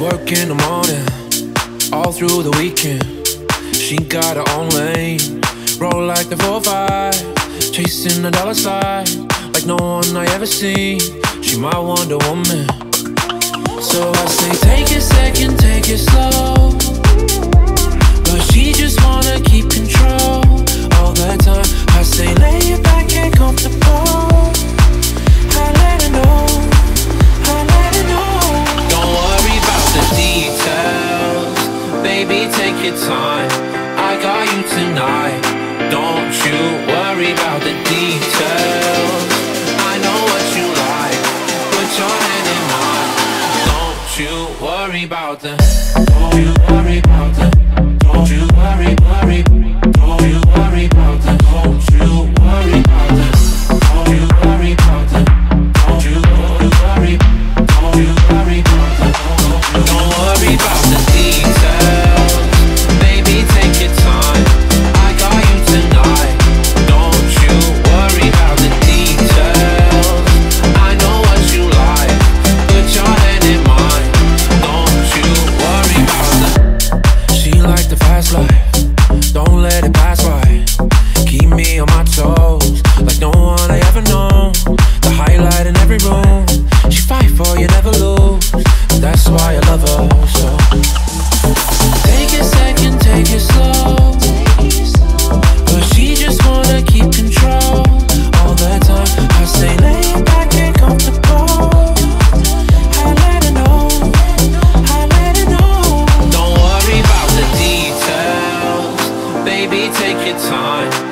work in the morning, all through the weekend. She got her own lane, roll like the 4-5, chasing the dollar sign like no one I ever seen. She my Wonder Woman. So I say, take a second, take it slow. But she just wanna keep baby. Take your time. I got you tonight. Don't you worry about the details. I know what you like. Put your hand in mine. Don't you worry about the. every room. She fight for you, never lose. That's why I love her so. Take a second, take it slow. But she just wanna keep control all the time. I say lay back and comfortable. I let her know, I let her know. Don't worry about the details, baby. Take your time.